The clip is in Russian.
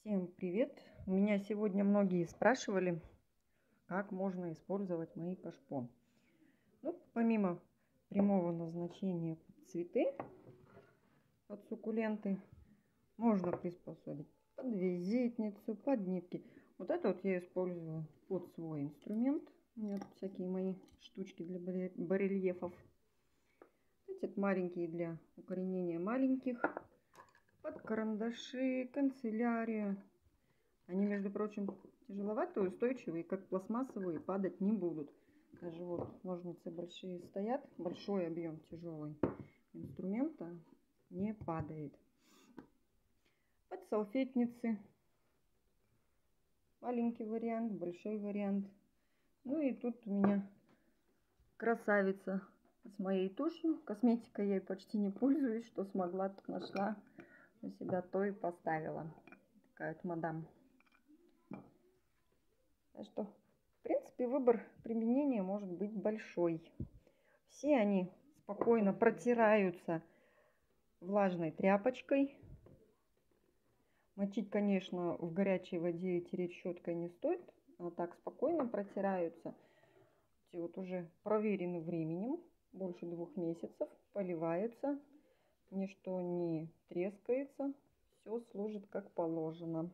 Всем привет! Меня сегодня многие спрашивали, как можно использовать мои кашпо. Ну, помимо прямого назначения под цветы, под суккуленты, можно приспособить под визитницу, под нитки. Вот это вот я использую под свой инструмент. У меня тут всякие мои штучки для барельефов. Эти маленькие для укоренения маленьких под карандаши, канцелярию. Они, между прочим, тяжеловатые, устойчивые, как пластмассовые, падать не будут. Даже вот ножницы большие стоят, большой объем тяжелый инструмента не падает. Под салфетницы. Маленький вариант, большой вариант. Ну и тут у меня красавица с моей тушью. Косметикой я почти не пользуюсь, что смогла, то нашла у себя то и поставила. Такая вот мадам. Так что, в принципе, выбор применения может быть большой. Все они спокойно протираются влажной тряпочкой. Мочить, конечно, в горячей воде и тереть щеткой не стоит. А так спокойно протираются. Эти вот уже проверены временем. Больше двух месяцев. Поливаются ничто не трескается, все служит как положено.